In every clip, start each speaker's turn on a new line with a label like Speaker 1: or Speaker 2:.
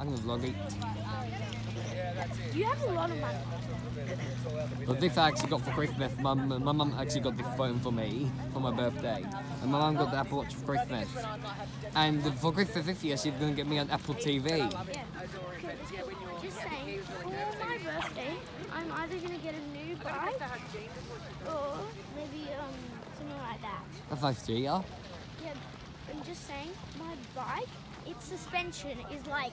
Speaker 1: I'm gonna vlog it.
Speaker 2: You have a lot of money.
Speaker 1: But this I actually got for Christmas. My my mum actually got this phone for me for my birthday, and my mum got the Apple Watch for Christmas. And for Christmas this year, she's gonna get me an Apple TV.
Speaker 2: Yeah. Just saying, for my birthday, I'm either gonna get a new bike or maybe um something like that.
Speaker 1: Nice to hear.
Speaker 2: Yeah, I'm just saying, my bike, its suspension is like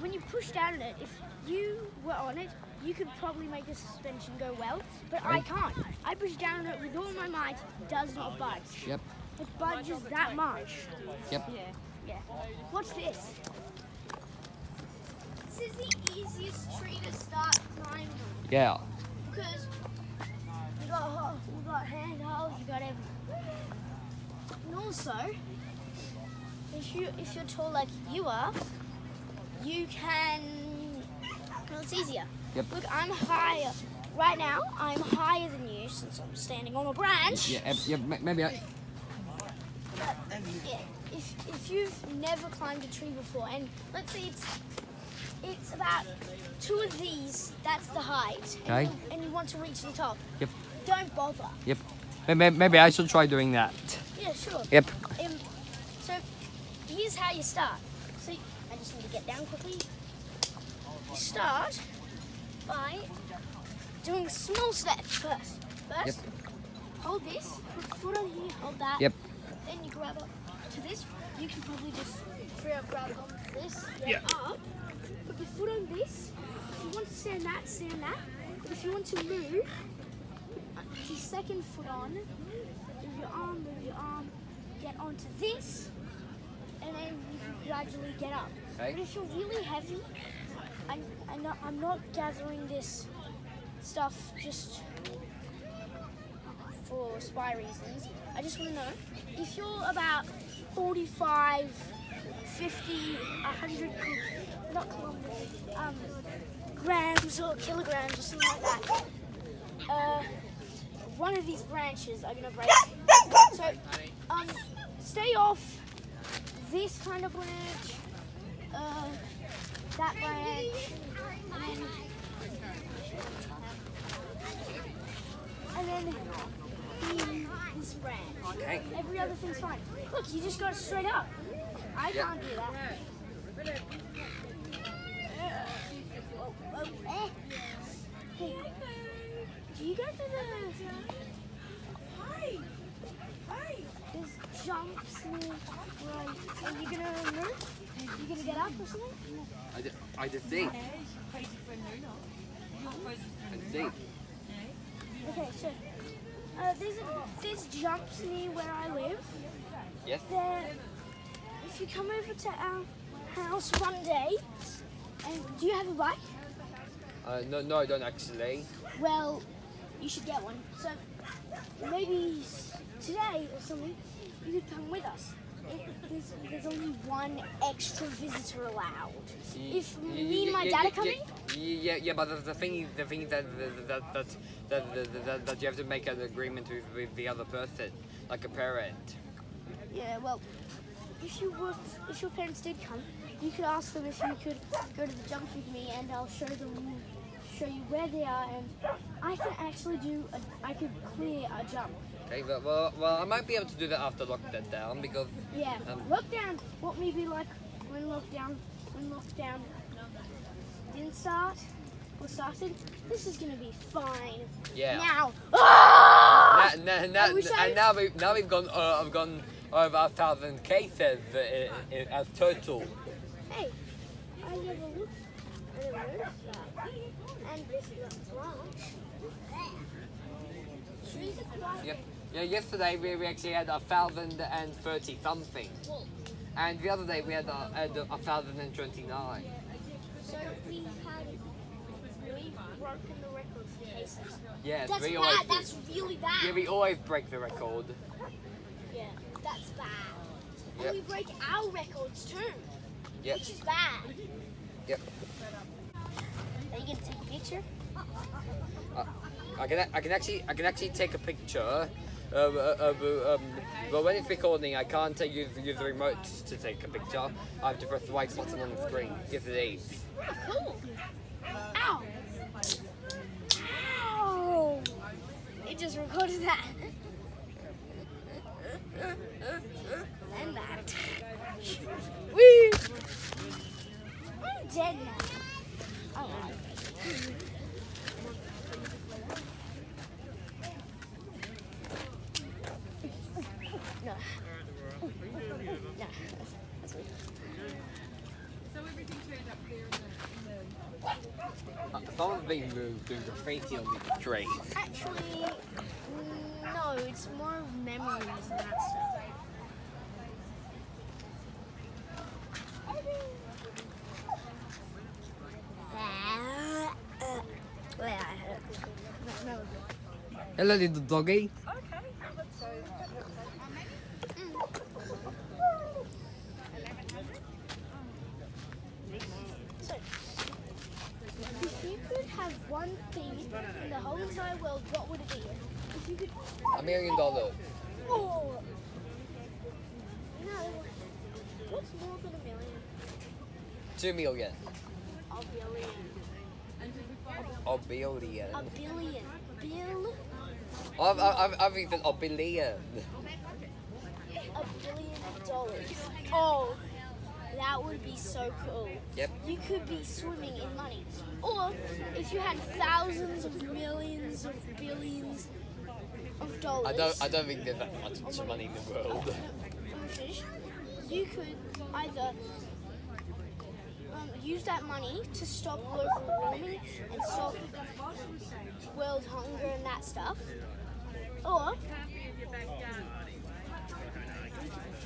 Speaker 2: when you push down on it. If you were on it, you could probably make the suspension go well, but I can't. I push down on it with all my might, it does not budge.
Speaker 1: Yep.
Speaker 2: It budges that much.
Speaker 1: Yep.
Speaker 2: Yeah. Yeah. What's this?
Speaker 3: This is the easiest tree to start climbing
Speaker 1: Yeah.
Speaker 2: Because you got ho- you got handholds, you got everything. And also, if you if you're tall like you are, you can. Well, it's easier.
Speaker 1: Yep.
Speaker 2: Look, I'm higher. Right now, I'm higher than you since I'm standing on a branch.
Speaker 1: Yeah. Yeah. Maybe I.
Speaker 2: Yeah. If if you've never climbed a tree before, and let's say it's it's about two of these, that's the height. and
Speaker 1: Okay.
Speaker 2: you- And you want to reach the top.
Speaker 1: Yep.
Speaker 2: Don't bother.
Speaker 1: Yep. Maybe, maybe I should try doing that.
Speaker 2: Yeah, sure.
Speaker 1: Yep.
Speaker 2: Um, so here's how you start. See, I just need to get down quickly. You start by doing small steps first. First,
Speaker 1: Yep.
Speaker 2: hold this, put foot on here, hold that.
Speaker 1: Yep.
Speaker 2: Then you grab up to this. You can probably just free up, grab onto this. Get
Speaker 1: Yep.
Speaker 2: up. Put your foot on this. If you want to stand that, stand that. But if you want to move, put your second foot on. Move your arm, move your arm. Get onto this. And then you can gradually get up.
Speaker 1: Okay.
Speaker 2: But if you're really heavy, I'm, I'm, not, I'm not gathering this stuff just for spy reasons. I just want to know if you're about 45, 50, 100, not kilometers, um, grams or kilograms or something like that. Uh, one of these branches are gonna break. So, um, stay off this kind of branch, uh, that branch, and then, and then this branch.
Speaker 1: Okay.
Speaker 2: Every other thing's fine. Look, you just got straight up. I can't do that. Oh, oh, eh. Hey, do you go to the? There's jumps near. Right. Are you gonna move? You gonna get up or something?
Speaker 1: I just, I just think. I think.
Speaker 2: Okay, so uh, there's a, there's jumps near where I live.
Speaker 1: Yes.
Speaker 2: There, if you come over to our house one day, and do you have a bike?
Speaker 1: Uh, no, no, I don't actually.
Speaker 2: Well, you should get one. So maybe today or something, you could come with us. It, there's, there's only one extra visitor allowed. If
Speaker 1: Y-
Speaker 2: me and my dad are coming,
Speaker 1: Yeah, yeah, but the, the thing, the thing that that that that, that, that, you have to make an agreement with, with the other person, like a parent.
Speaker 2: yeah. Well, if you were, if your parents did come, you could ask them if you could go to the jumps with me, and I'll show them, show you where they are, and I can actually do, a, I could clear a jump.
Speaker 1: Okay, but, well, well, I might be able to do that after lockdown down because
Speaker 2: Yeah,
Speaker 1: Um,
Speaker 2: lockdown. What be like when lockdown, when lockdown didn't start or started. This is gonna be fine.
Speaker 1: yeah.
Speaker 2: Now, ah!
Speaker 1: Now, now, now,
Speaker 2: I
Speaker 1: now we now we've gone uh, I've gone over a thousand cases uh, i- i- as total.
Speaker 2: Hey, I never looked. I never noticed that. And this is a branch. Trees are.
Speaker 1: Yep. Yeah. Yesterday we, we actually had a thousand and thirty something, and the other day we had a, had a thousand and twenty nine.
Speaker 2: So we had we've broken the record for cases.
Speaker 1: Yes,
Speaker 2: That's
Speaker 1: we
Speaker 2: bad. That's really bad.
Speaker 1: Yeah, we always break the record.
Speaker 2: Yeah, that's bad.
Speaker 1: Yep.
Speaker 2: And we break our records too,
Speaker 1: Yep.
Speaker 2: which is bad.
Speaker 1: Yep.
Speaker 2: Are you gonna take a picture?
Speaker 1: Uh, I can I can actually I can actually take a picture uh, uh, uh, um, but when it's recording, I can't take use, use the remote to take a picture. I have to press the right button on the screen. Yes, it is.
Speaker 2: Oh, cool. Ow. Ow. It just recorded that. and that. Woo. I'm dead now. Alright. No. No. That's weird.
Speaker 4: So everything turned up clear in the, in the
Speaker 1: Someone's been doing doing graffiti on the street.
Speaker 2: Actually, no, it's more of memories and that stuff.
Speaker 1: Hello, little doggy.
Speaker 2: So, if you could have one thing in the whole entire world, what would it be? If you could.
Speaker 1: A million dollars.
Speaker 2: Oh! No. What's more than a million?
Speaker 1: Two million.
Speaker 2: A billion.
Speaker 1: A billion.
Speaker 2: A billion. Bill.
Speaker 1: I've, I've, I've even a billion.
Speaker 2: A billion dollars. Oh, that would be so cool.
Speaker 1: Yep.
Speaker 2: You could be swimming in money. Or if you had thousands of millions of billions of dollars.
Speaker 1: I don't, I don't think there's that much money in the world.
Speaker 2: Let me finish. You could either um, use that money to stop global warming and stop world hunger and that stuff, or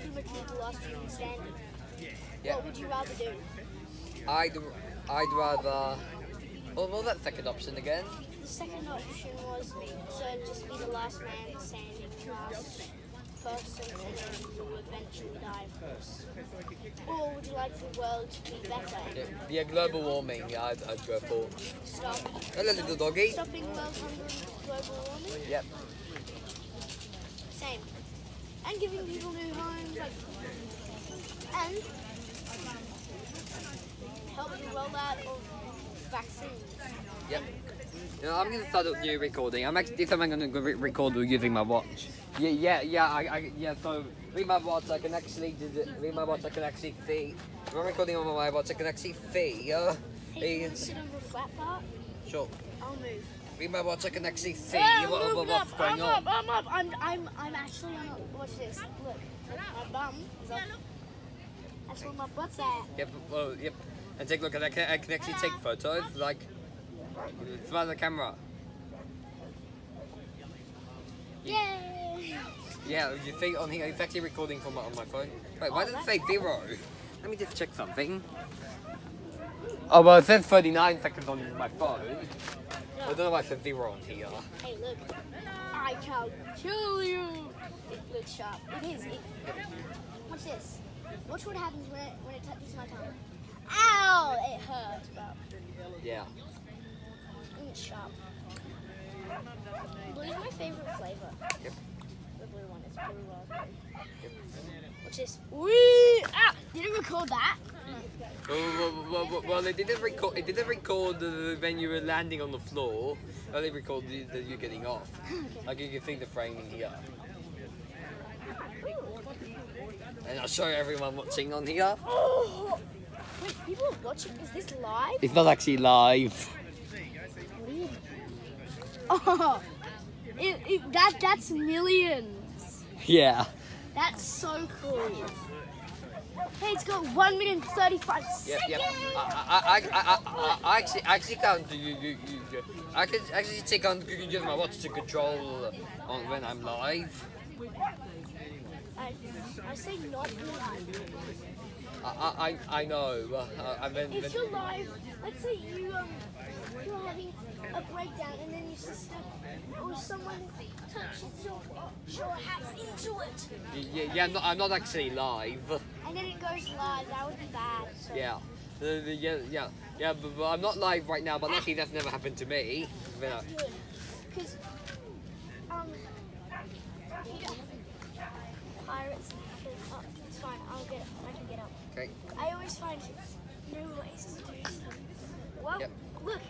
Speaker 2: you could pretty much be the standing.
Speaker 1: Yeah.
Speaker 2: What would you rather do?
Speaker 1: I'd, I'd rather. Oh, what was that second option again?
Speaker 2: The second option was to just be the last man standing, last person, and then you will eventually die, of course. Or would you like the world to be better?
Speaker 1: Yeah, yeah global warming. Yeah, I'd, I'd go for.
Speaker 2: Stop
Speaker 1: Hello, little doggy.
Speaker 2: stopping world global warming?
Speaker 1: Yep.
Speaker 2: Same. And giving people new homes, like, and help the rollout of vaccines.
Speaker 1: Yep. You know, I'm gonna start a new recording. I'm actually this time I'm gonna re- record using my watch. Yeah, yeah, yeah. I, I yeah. So with my watch, I can actually do the, with my watch, I can actually see. If I'm recording on my watch, I can actually see. Uh,
Speaker 2: Hey, you sit on the flat part?
Speaker 1: sure.
Speaker 2: I'll move.
Speaker 1: With my watch, I can actually see
Speaker 2: Yeah,
Speaker 1: what,
Speaker 2: I'm
Speaker 1: what,
Speaker 2: moving
Speaker 1: what's
Speaker 2: up.
Speaker 1: going
Speaker 2: I'm
Speaker 1: on.
Speaker 2: up. I'm up. I'm I'm I'm actually on. A, watch this. Look, look, my bum is up. That's where my butt's at.
Speaker 1: Yep. Well, yep. And take a look. I can, I can actually take photos. Like, smile the camera.
Speaker 2: Yay!
Speaker 1: Yeah, you see on here, it's actually recording from my, on my phone. Wait, why
Speaker 2: Oh,
Speaker 1: does it say zero? Let me just check something. Oh, well, it says 39 seconds on my phone. I don't know why it says zero on here.
Speaker 2: Hey, look. I shall kill you. It looks sharp. It is. It, watch this. Watch what happens when it when it touches my tongue. Ow! It hurts, but
Speaker 1: Yeah.
Speaker 2: it's sharp. Blue's my favorite flavor.
Speaker 1: Yep.
Speaker 2: The blue one is blue raspberry. Watch this. Wee! Ah! Did it record that?
Speaker 1: Well, well, well, well, well, it didn't record. It didn't record uh, when you were landing on the floor. It only recorded you, that you're getting off. Like you can see the framing here. And I'll show everyone watching on here.
Speaker 2: Oh! Wait, people are watching. Is this live?
Speaker 1: It's not actually live.
Speaker 2: Weird. Oh, it, it, that that's millions.
Speaker 1: Yeah.
Speaker 2: That's so cool. Hey, it's got one minute and thirty-five
Speaker 1: Yep,
Speaker 2: seconds.
Speaker 1: yep. I, I, I, I, I, I actually, actually can't you, you, you, you. I can actually take on use my watch to control on when I'm live.
Speaker 2: I, I say not live.
Speaker 1: I, I, I I know. Uh, I mean,
Speaker 2: If you're live, let's say you um you're having a breakdown and then your sister or someone touches your your hacks into it
Speaker 1: yeah, yeah. I'm not, I'm not actually live.
Speaker 2: and then it goes live. That would be bad. So.
Speaker 1: Yeah. Yeah, yeah, yeah. But, but I'm not live right now. But luckily, that's never happened to me. Uh,
Speaker 2: Good. Because um Pirates. Oh, it's fine. I'll get. I can get up.
Speaker 1: Okay.
Speaker 2: I always find new ways to do stuff. Whoa!
Speaker 1: Yep.
Speaker 2: Look.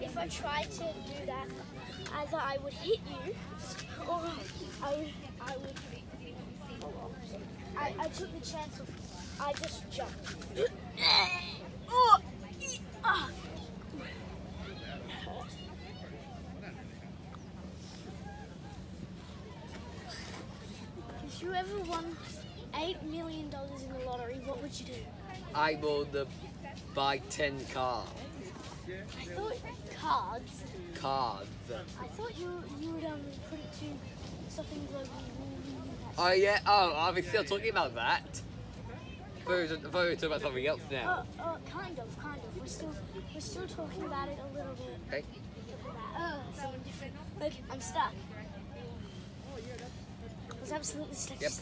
Speaker 2: If I tried to do that, either I would hit you, or I would, I would. I, I took the chance of, I just jumped. oh, ee, ah. If you ever won eight million dollars in the lottery, what would you do?
Speaker 1: I uh, buy 10 cars.
Speaker 2: I thought cards.
Speaker 1: Cards.
Speaker 2: I thought you you would um put it to something warming.
Speaker 1: Oh yeah, oh, are we still talking about that? I thought we were- I thought we were talking about something else now.
Speaker 2: Uh, uh, kind of, kind of. We're still we're still talking about it a little bit.
Speaker 1: Okay.
Speaker 2: Something different. Look, I'm stuck. I was absolutely stuck.
Speaker 1: Yep.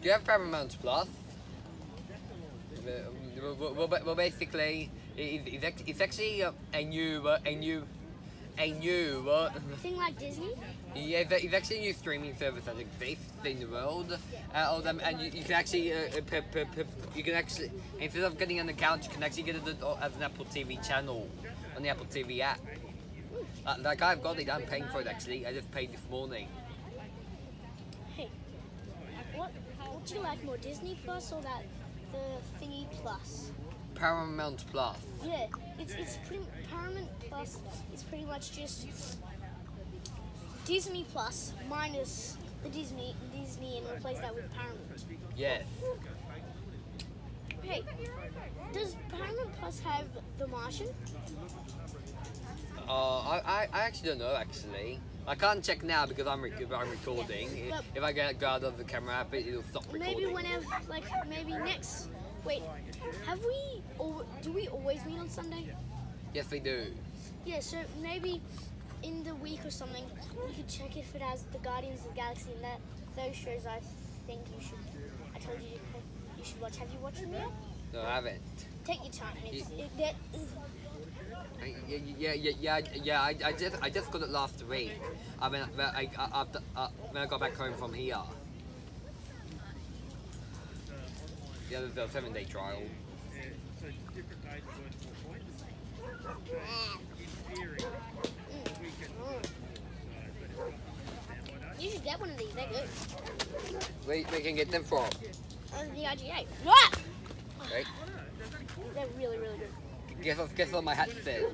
Speaker 1: Do you have Paramount Plus? Well, basically, it's, actually uh, a new, uh, a new, a new, uh,
Speaker 2: Thing like Disney.
Speaker 1: yeah, it's actually a new streaming service that exists in the world. Uh, and you, you can actually, uh, you can actually, instead of getting an account, you can actually get it as an Apple TV channel on the Apple TV app. Uh, like I've got it, I'm paying for it actually. I just paid this morning.
Speaker 2: Hey, what do you like more, Disney Plus or that the thingy Plus?
Speaker 1: Paramount Plus.
Speaker 2: Yeah, it's it's pretty Paramount Plus. It's pretty much just Disney Plus minus the Disney Disney and replace that with Paramount.
Speaker 1: Yes.
Speaker 2: Hey, does Paramount Plus have The Martian?
Speaker 1: Uh, I, I, I actually don't know actually. I can't check now because I'm, rec- I'm recording.
Speaker 2: Yeah,
Speaker 1: if I get out of the camera app, it, it'll stop recording.
Speaker 2: Maybe whenever, like maybe next. Wait, have we? Or do we always meet on Sunday?
Speaker 1: Yes, we do.
Speaker 2: Yeah, so maybe in the week or something, you could check if it has the Guardians of the Galaxy and that those shows. I think you should. I told you you should watch. Have you watched them yet?
Speaker 1: No, I haven't.
Speaker 2: Take your time. It's, it, that,
Speaker 1: Yeah, yeah, yeah, yeah, yeah. I, I just, I just got it last week. I mean, I, I, after, uh, when I got back home from here. Yeah, there's a seven-day trial.
Speaker 2: you should get one of these. They're good.
Speaker 1: Where, we can get them from?
Speaker 2: Uh, the IGA. What?
Speaker 1: Right?
Speaker 2: They're really, really good.
Speaker 1: Guess what? Guess what my hat says?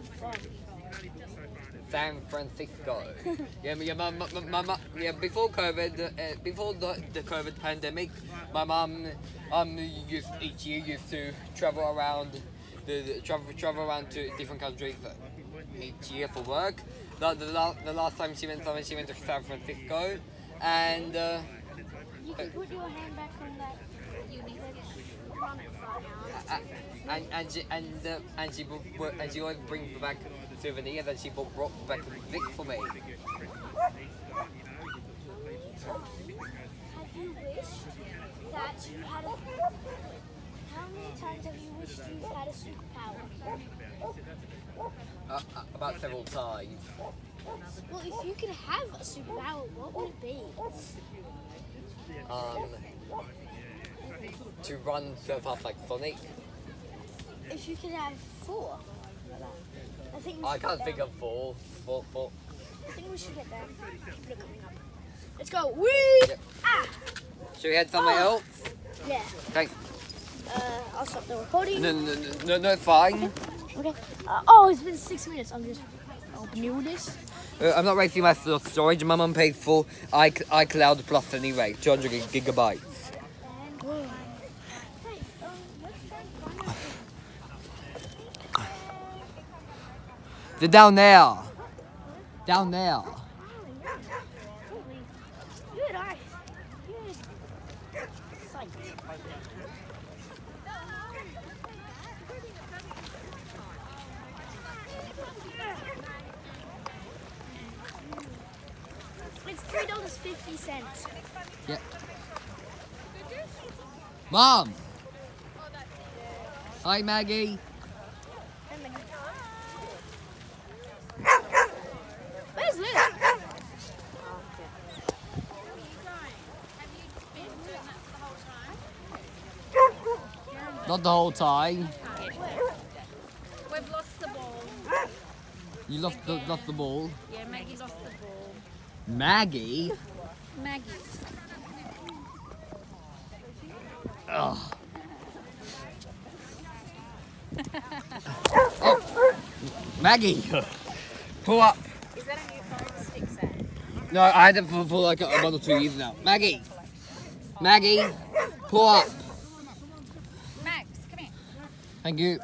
Speaker 1: San Francisco. yeah, my, my, my, my, yeah. Before COVID, uh, before the, the COVID pandemic, my mum um used each year used to travel around the, the travel travel around to different countries each year for work. The, the, la- the last time she went she went to San Francisco, and uh,
Speaker 2: You can put your hand back on that. Run it far now.
Speaker 1: And and she and uh, and she and she always brings back souvenirs, and she brought, back this for me.
Speaker 2: Have you wished that you had a. How many times have you wished you had a superpower?
Speaker 1: Uh, uh, about several times.
Speaker 2: Well, if you could have a superpower, what would it be?
Speaker 1: Um, to run so fast like Sonic.
Speaker 2: If you could have four. I think
Speaker 1: I can't think of four. Four, four.
Speaker 2: I think we should get that. People are coming up. Let's go. Whee!
Speaker 1: Yep.
Speaker 2: Ah!
Speaker 1: Should we head somewhere
Speaker 2: Oh.
Speaker 1: else?
Speaker 2: Yeah.
Speaker 1: Okay.
Speaker 2: Uh, I'll stop the recording.
Speaker 1: No, no, no, no, no, fine.
Speaker 2: Okay. Uh, oh, it's been six minutes. I'm just opening this.
Speaker 1: Uh, I'm not wasting my st- storage. My mum paid for i iCloud Plus anyway, 200 gig- gigabytes.
Speaker 2: Hey, um, let's try and find out.
Speaker 1: They're down there. Down there.
Speaker 2: Good eyes. Good. It's three dollars fifty cents.
Speaker 1: Yeah. Mom. Hi, Maggie. Not the whole time.
Speaker 4: We've lost the ball.
Speaker 1: You lost the, lost the ball.
Speaker 4: Yeah, Maggie lost the ball.
Speaker 1: Maggie?
Speaker 4: Maggie.
Speaker 1: Ugh. oh. Maggie! Pull up.
Speaker 4: Is that a new phone stick set?
Speaker 1: No, I had it for, for like a, a month or two years now. Maggie! Maggie! Pull up.
Speaker 4: Max, come here.
Speaker 1: Thank you.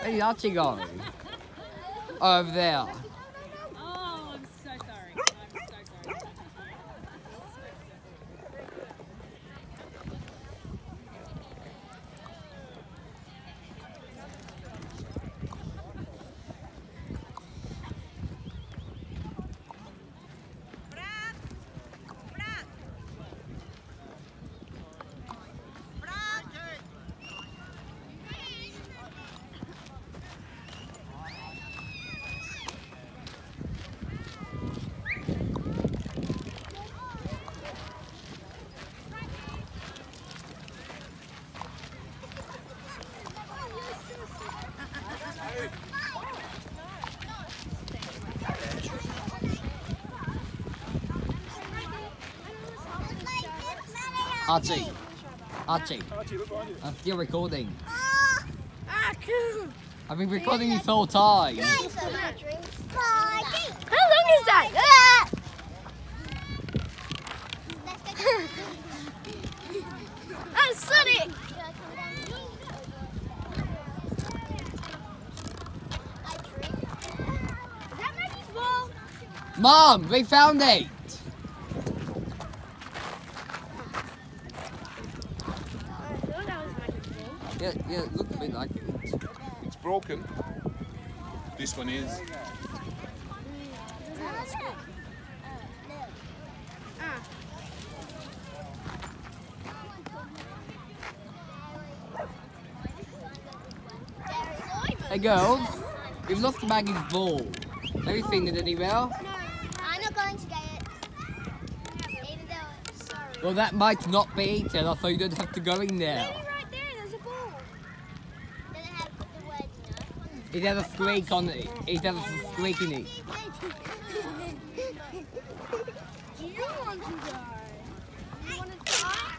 Speaker 1: Where did Archie go? Over there. Archie. Archie. I'm still recording. I've been recording this whole time.
Speaker 2: How long is that? Ah, Sonic! Is that Maggie's ball?
Speaker 1: Mom, we found it.
Speaker 2: I thought that was Maggie's ball.
Speaker 1: Yeah, yeah, it looks a bit like it.
Speaker 5: It's broken. This one is.
Speaker 1: Hey girls, we've lost Maggie's ball. Have you seen it anywhere?
Speaker 3: I'm not going to get it. Even though, sorry.
Speaker 1: Well, that might not be eaten, so you don't have to go in there.
Speaker 3: Maybe right there, there's a ball. Does it have the word no?
Speaker 1: It has a squeak on it. It has a squeak in it.
Speaker 2: Do you want to die?
Speaker 3: You want to try?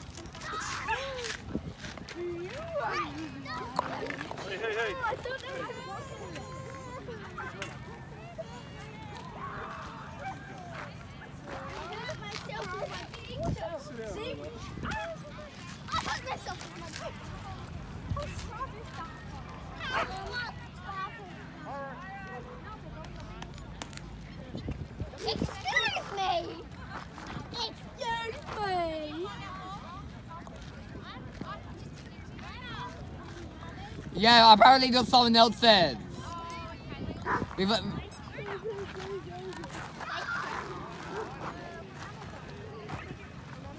Speaker 2: Do you want to die?
Speaker 5: Hey, hey, hey.
Speaker 2: I thought that was See?
Speaker 3: I hurt myself with my foot. Oh, stop it, stop it. Ah, what happened? Excuse me.
Speaker 2: Excuse me.
Speaker 1: Yeah, apparently that's someone else said. We've, uh,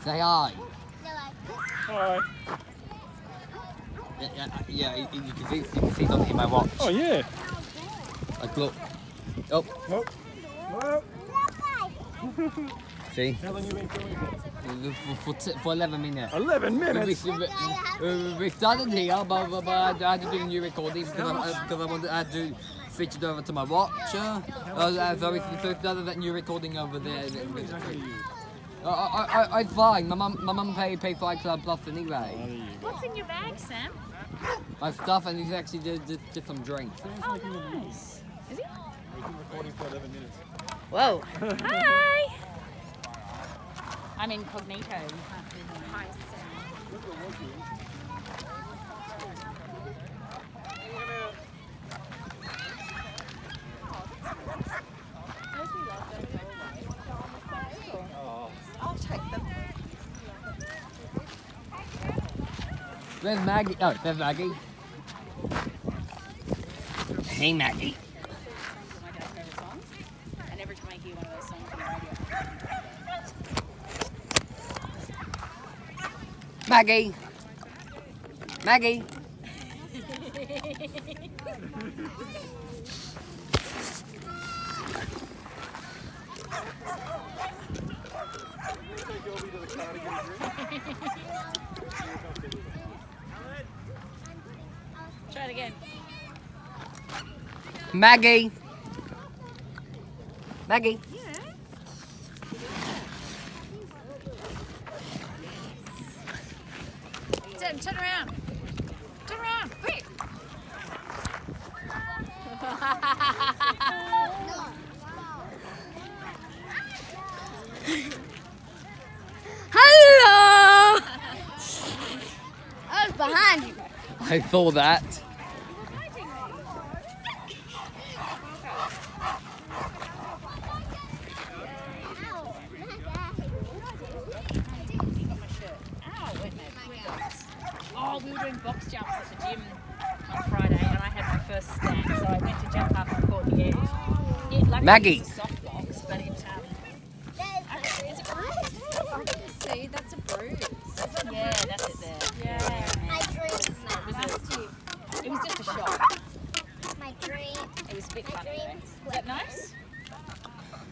Speaker 1: say hi.
Speaker 5: Hi.
Speaker 1: Yeah, yeah, yeah you, you can see, you can see something in my watch.
Speaker 5: Oh, yeah.
Speaker 1: Like, look. Oh,
Speaker 5: Oh. Well,
Speaker 1: see?
Speaker 5: how long you been filming for?
Speaker 1: For, for, t- for 11 minutes.
Speaker 5: 11 minutes.
Speaker 1: we, we, we started here, but, but, but I had to do a new recording because I, because I wanted I had to switch it over to my watch. Uh, uh, so it's so it's done that new recording over there. I, I, I, it's fine. My mum, my mum pay pay five club plus anyway.
Speaker 4: What's in your bag, Sam?
Speaker 1: My stuff and he's actually just, just, just some drinks.
Speaker 4: Oh, nice. Is he?
Speaker 5: We've been recording for 11 minutes.
Speaker 4: Whoa. Hi. I'm incognito. You can't see me. Hi, Sam.
Speaker 1: Where's Maggie? Oh, there's Maggie. Hey Maggie. Maggie. Maggie. Maggie. Maggie.
Speaker 6: I
Speaker 1: thought that.
Speaker 7: Oh, we were doing box jumps at the gym on Friday, and I had my first stack, so I went to jump up and caught the edge. It,
Speaker 1: Maggie.
Speaker 7: Was a bit though. Is that nice?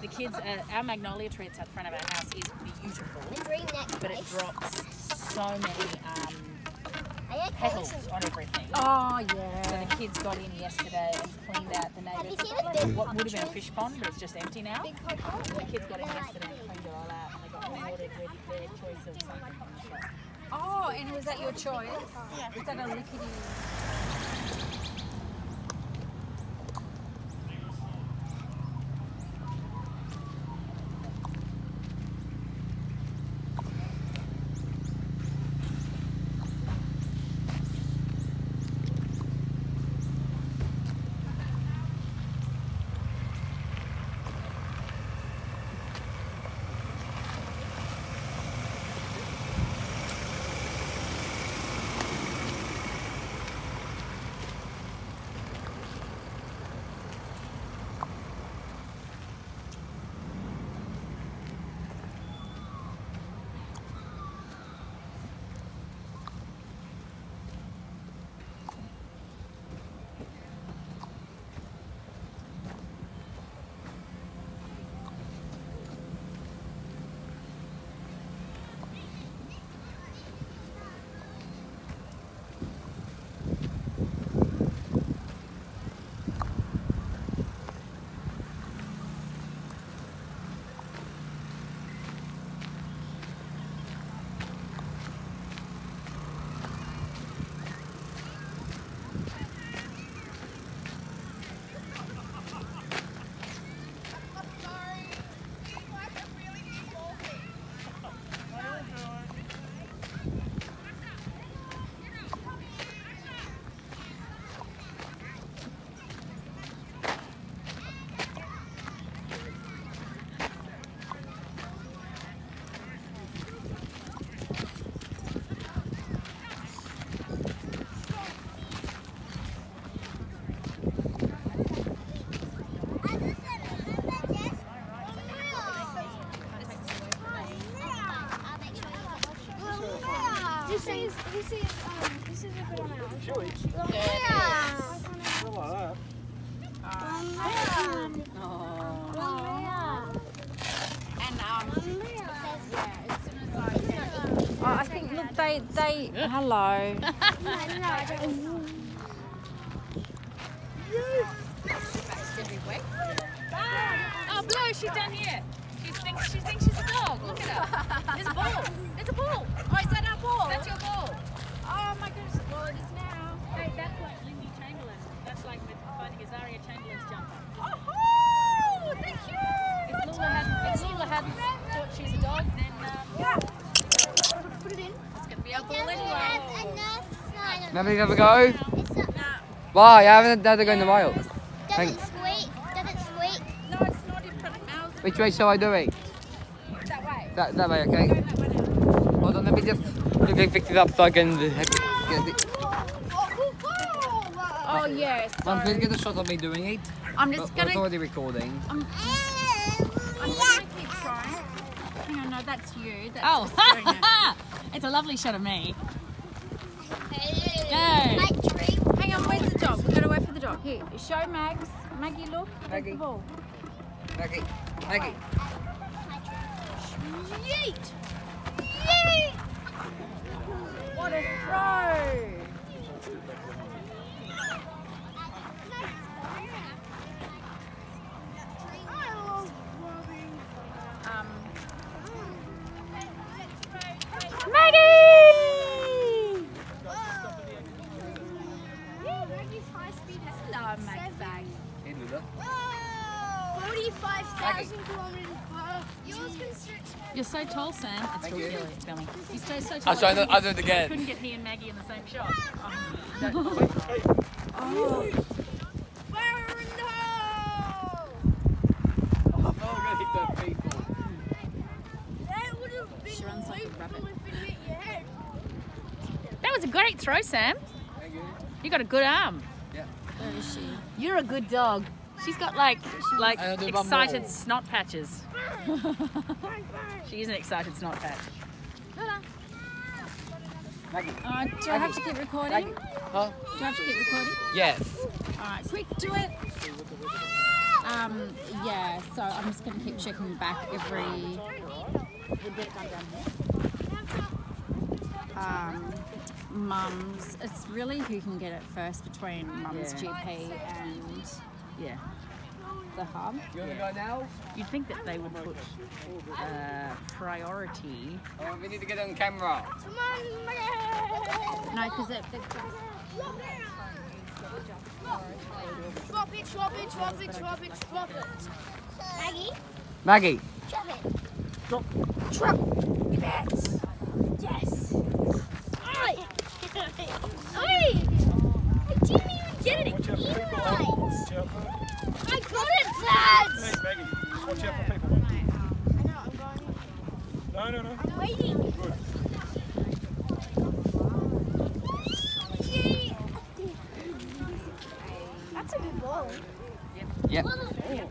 Speaker 7: The kids, uh, our magnolia tree that's out front of our house is beautiful,
Speaker 3: My dream necklace.
Speaker 7: but it drops so many um, petals on everything.
Speaker 6: Oh, yeah.
Speaker 7: So the kids got in yesterday and cleaned out the neighbours. What would have been a fish pond, but it's just empty now.
Speaker 3: big?
Speaker 7: The kids got in yesterday and cleaned it all out, and they got rewarded with their choice of something.
Speaker 6: Oh, and was that your choice? Yeah. Was that a lickety? They they hello.
Speaker 7: oh, Blue, she's down here. She thinks she thinks she's a dog. Look at her. There's a ball. There's a ball. Oh, is that our ball? That's your ball. Oh my goodness. Well, it is now. Hey, that's like Lindsay Chamberlain. That's like with finding Azaria Chamberlain's jumper. Oh, thank you. If Lula hadn't, if Lula hadn't thought she's a dog, then um,
Speaker 6: Put it in.
Speaker 7: it's gonna be our ball
Speaker 3: Doesn't
Speaker 7: anyway.
Speaker 3: have enough sign.
Speaker 1: Never have a go?
Speaker 3: It's not.
Speaker 1: Why? I haven't had to go in the wild.
Speaker 3: Doesn't
Speaker 1: Thanks.
Speaker 3: squeak. Doesn't squeak.
Speaker 7: No, it's not in front of Mouse.
Speaker 1: Which way shall I do it?
Speaker 7: That way.
Speaker 1: That, that way, okay?
Speaker 7: That way.
Speaker 1: Hold on, let me just quickly fix it up so I can get it.
Speaker 6: Oh yes.
Speaker 1: Mum, please get a shot of me doing it.
Speaker 6: I'm just
Speaker 1: It's
Speaker 6: gonna.
Speaker 1: It's already recording.
Speaker 6: I'm gonna keep trying. Hang on, no, that's you. That's
Speaker 7: Oh,
Speaker 6: Serena.
Speaker 7: it's a lovely shot of me.
Speaker 3: My dream.
Speaker 6: Hang on, where's the dog? We gotta wait for the dog. Here, show Mags. Maggie, look.
Speaker 1: Maggie.
Speaker 6: the ball.
Speaker 1: Maggie, Maggie.
Speaker 6: Yeet! Yeet! What a throw! Hello, Max bag.
Speaker 1: Hey, Lula.
Speaker 2: 45,000 kilometers per
Speaker 3: Yours can stretch.
Speaker 6: You're Sam. It's
Speaker 1: Thank
Speaker 6: really
Speaker 1: you.
Speaker 6: filming. filming. You stay so tall.
Speaker 1: I'll try the other
Speaker 6: Couldn't
Speaker 1: again.
Speaker 6: get he and Maggie in the same shot. Oh,
Speaker 2: Fire in the hole!
Speaker 1: I'm not gonna hit the people.
Speaker 2: That would have been
Speaker 6: She runs like a rabbit.
Speaker 2: if it hit your head.
Speaker 6: that was a great throw, Sam.
Speaker 1: Thank you.
Speaker 6: You got a good arm.
Speaker 1: Yeah.
Speaker 6: Where is she? You're a good dog. She's got like like
Speaker 1: I'll do one
Speaker 6: excited snot patches. She isn't excited snot patch.
Speaker 1: Maggie.
Speaker 6: Uh, do I have to keep recording?
Speaker 1: Huh?
Speaker 6: Do I have to keep recording?
Speaker 1: Yes.
Speaker 6: Alright, quick, do it. Um, yeah, so I'm just gonna keep checking back every. We'll get it done down here. Um, mums, it's really who can get it first between mum's
Speaker 1: Yeah.
Speaker 6: GP and yeah, the hub.
Speaker 1: You wanna go now?
Speaker 6: You'd think that they would put uh, priority.
Speaker 1: Oh, we need to get on camera.
Speaker 2: Come on, man.
Speaker 6: No, because it,
Speaker 2: Drop it, drop it, drop it, drop it, drop it.
Speaker 3: Maggie,
Speaker 1: Maggie.
Speaker 3: drop it.
Speaker 2: Drop it. Yes. Oi. Oi. I didn't even get it.
Speaker 8: Watch out for people.
Speaker 2: Right.
Speaker 8: Watch out for.
Speaker 2: Got it, lads.
Speaker 8: Hey, Maggie, watch out for people.
Speaker 2: I know, I'm going.
Speaker 8: No, no, no.
Speaker 2: I'm waiting.
Speaker 8: Good.
Speaker 2: That's a good ball.
Speaker 1: Yep.
Speaker 3: Where's Meg?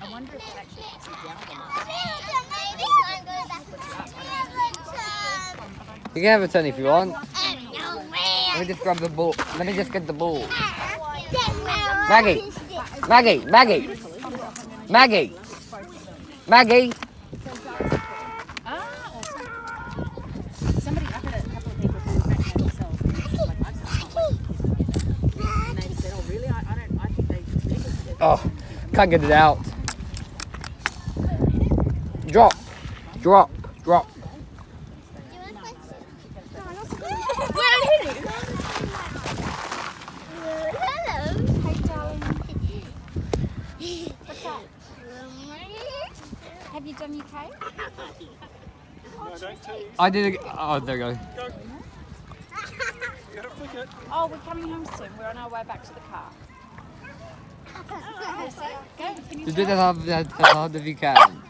Speaker 6: I wonder if it actually puts it down.
Speaker 1: You can have a turn if you want. Let me just grab the ball. Let me just get the ball. Maggie. Maggie. Maggie. Maggie. Maggie.
Speaker 6: Oh,
Speaker 1: can't get it out. Drop. Drop. Drop. Hello.
Speaker 3: Have you done UK?
Speaker 8: No, don't tease.
Speaker 1: I did it. Oh, there we go.
Speaker 8: Go. You gotta flick it.
Speaker 6: oh, we're coming home soon. We're on our way back to the car. Go, can you
Speaker 1: Just do it hard as as hard as you can.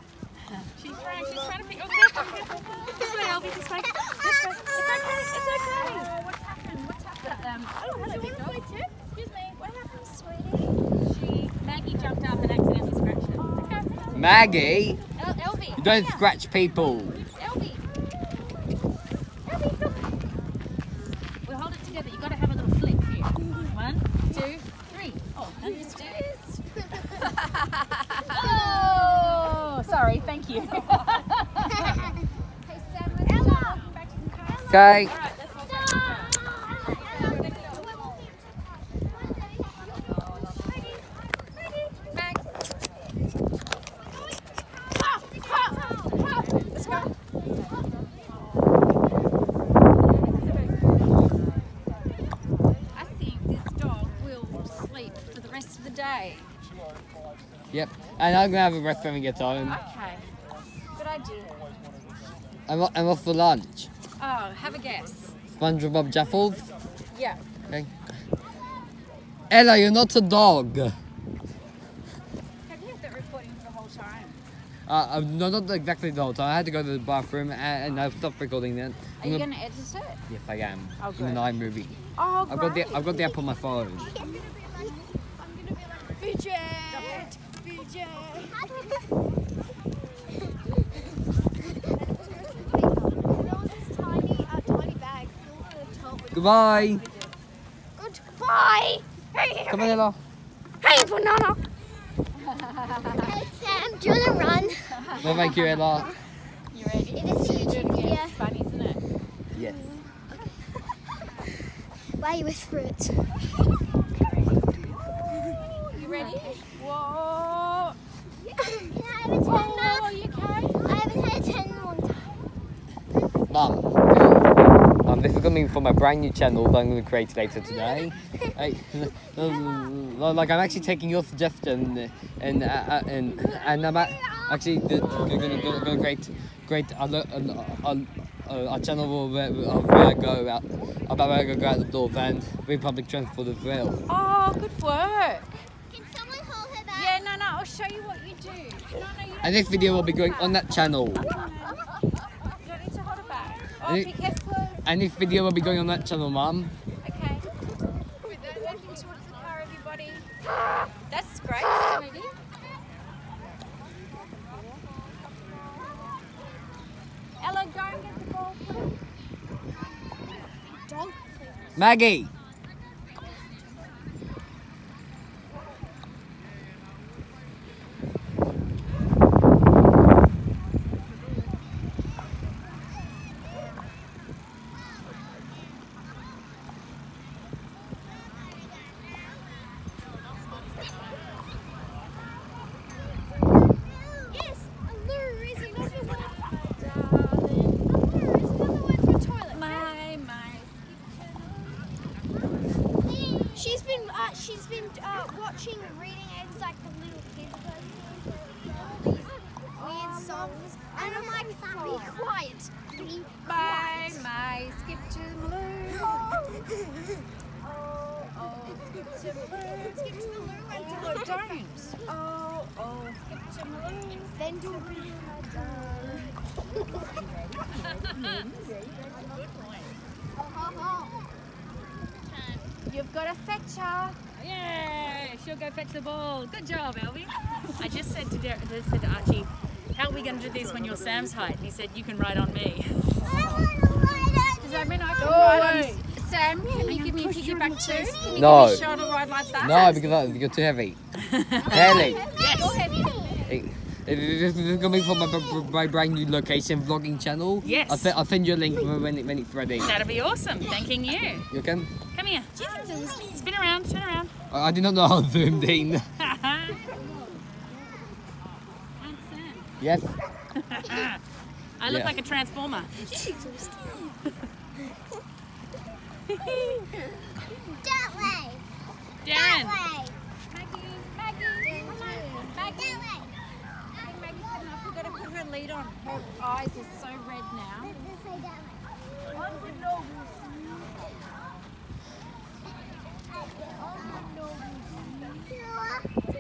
Speaker 6: She's trying, she's trying to pick, oh, careful, careful. This way, Elvie, this way. This way. It's okay, it's okay. Oh, what's happened? What's happened? Um, oh, hello, big dog. Excuse me, what happened, sweetie? She, Maggie jumped up and accidentally scratched it. Okay.
Speaker 1: Maggie,
Speaker 6: El- Elvie.
Speaker 1: don't scratch people.
Speaker 6: Elvie. Elvie, come. We'll hold it together. You've got to have a little flick here. One, two, three. Oh, and just do this. oh, sorry. Thank you.
Speaker 1: Okay.
Speaker 6: All right, let's hold that. I think this dog will sleep for the rest of the day.
Speaker 1: Yep. And I'm gonna have a rest when we get home.
Speaker 6: Okay. Good idea.
Speaker 1: I'm, o- I'm off for lunch.
Speaker 6: Oh, have a guess.
Speaker 1: SpongeBob Jaffles.
Speaker 6: Yeah.
Speaker 1: Okay. Ella, you're not a dog. Uh,
Speaker 6: Have you had that recording the whole time?
Speaker 1: uh, no, not exactly the whole time. I had to go to the bathroom and, and I've stopped recording then.
Speaker 6: Are you going to edit it?
Speaker 1: Yes, I am.
Speaker 6: Oh,
Speaker 1: In
Speaker 6: good.
Speaker 1: an iMovie.
Speaker 6: Oh,
Speaker 1: I've got the I've got the app on my phone. Goodbye.
Speaker 2: Goodbye.
Speaker 1: Come here, Ella.
Speaker 2: Hey, banana.
Speaker 3: hey, Sam, do you want to run?
Speaker 1: No, thank you, Ella.
Speaker 6: You ready?
Speaker 3: It is huge. Yeah.
Speaker 6: It's funny, isn't it?
Speaker 1: Yes.
Speaker 3: Why you whisper it?
Speaker 6: you ready? Whoa. Yeah, I haven't had a 10 long time.
Speaker 1: Mom for my brand new channel that I'm going to create later today. I, like I'm actually taking your suggestion and uh, uh, and and I'm a- actually going to create create a, a, a, a, a channel where, where I go out about where I go out the door and free public transport as well.
Speaker 6: Oh, good work.
Speaker 3: Can someone hold her back?
Speaker 6: Yeah, no, no, I'll show you what you do. No, no, you
Speaker 1: And this video will be going on that channel.
Speaker 6: You don't need to hold it back. Oh,
Speaker 1: And it-
Speaker 6: be careful.
Speaker 1: And this video will be going on that channel, Mum.
Speaker 6: Okay. Walking towards the car, everybody. That's great, sweetie. Ella, go and get the ball.
Speaker 2: Dog.
Speaker 1: Maggie.
Speaker 3: Yes, a lure is another word. A lure is another word for toilet.
Speaker 6: My, my.
Speaker 2: She's been uh, she's been uh, watching reading eggs like the little kids all these weird songs, and I'm like, be quiet, be
Speaker 6: My,
Speaker 2: quiet.
Speaker 6: my. Skip to. Oh, oh, skip to the loo.
Speaker 2: Skip to the loo and do
Speaker 6: Oh,
Speaker 2: it.
Speaker 6: don't. Oh, oh, skip to.
Speaker 2: Then do
Speaker 6: You've got a fetcher.
Speaker 7: Yeah, she'll go fetch the ball. Good job, Elvie. I just said to, Der- just said to Archie, how are we going to do this when you're Sam's height? And he said, you can ride on me.
Speaker 6: Does that mean I can ride on Sam? Can you give me a piggyback too? Can you
Speaker 1: No.
Speaker 6: give me a shot to ride like that?
Speaker 1: No, because that, you're too heavy. Heavy.
Speaker 6: You're heavy.
Speaker 1: Hey, This is coming from my, my brand new location vlogging channel.
Speaker 7: Yes.
Speaker 1: I'll, se- I'll send you a link when, it, when it's ready.
Speaker 7: That'll be awesome. Thanking you.
Speaker 1: You can?
Speaker 7: Come here. Spin around, spin around.
Speaker 1: I I did not know how zoomed in.
Speaker 7: Aunt Sam.
Speaker 1: Yes.
Speaker 7: I look
Speaker 1: Yeah.
Speaker 7: like a transformer.
Speaker 3: That way.
Speaker 7: Darren.
Speaker 3: That way.
Speaker 6: Maggie, Maggie, come on. Maggie.
Speaker 3: That way.
Speaker 6: I think Maggie's good enough. We've got to put her lead on. Her eyes are so red now.
Speaker 3: This way, that.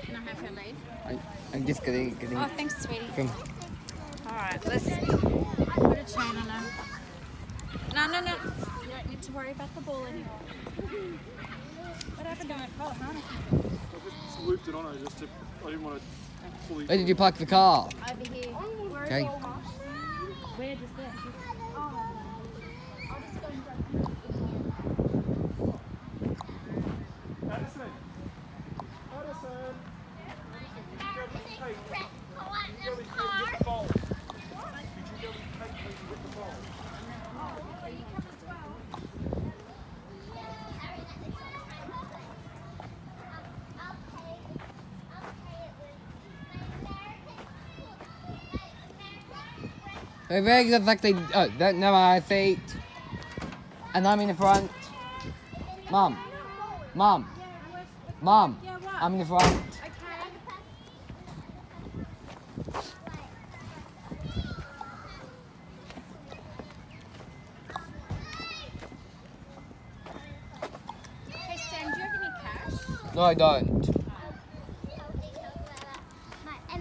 Speaker 6: Can I have her lead?
Speaker 1: I, I'm just getting, getting
Speaker 6: Oh, thanks, sweetie.
Speaker 1: from.
Speaker 6: All right, let's put a chain on her. No, no, no. You don't need to worry about the ball anymore. What happened to her collar oh, harness?
Speaker 8: I just looped it on her just to, I didn't want to fully.
Speaker 1: Where did you park the car?
Speaker 6: Over here.
Speaker 1: Okay.
Speaker 6: Where does that?
Speaker 8: Addison! Addison! Ball. Did you go with Kate with the ball?
Speaker 1: Hey, Where exactly? Oh, that, no, my feet. And I'm in the front. Mom. Mom. Mom. I'm in the front.
Speaker 6: Hey, Sam, do you have any cash?
Speaker 1: No, I don't.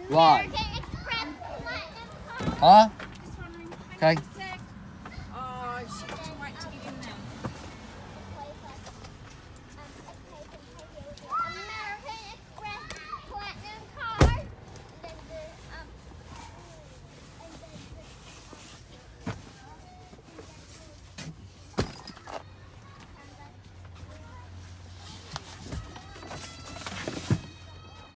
Speaker 1: Why?
Speaker 3: Express Platinum card.
Speaker 1: Huh? Okay.